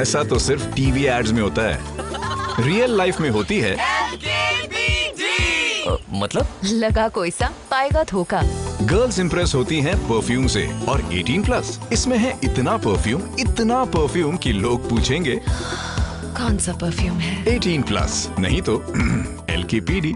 ऐसा तो सिर्फ़ टीवी एड्स में होता है। रियल लाइफ में होती है। मतलब? लगा कोई सा पाएगा धोखा। गर्ल्स इंप्रेस होती हैं परफ्यूम से। और 18 प्लस इसमें है इतना परफ्यूम इतना परफ्यूम कि लोग पूछेंगे कौन सा परफ्यूम है? 18 प्लस नहीं तो एल के पी डी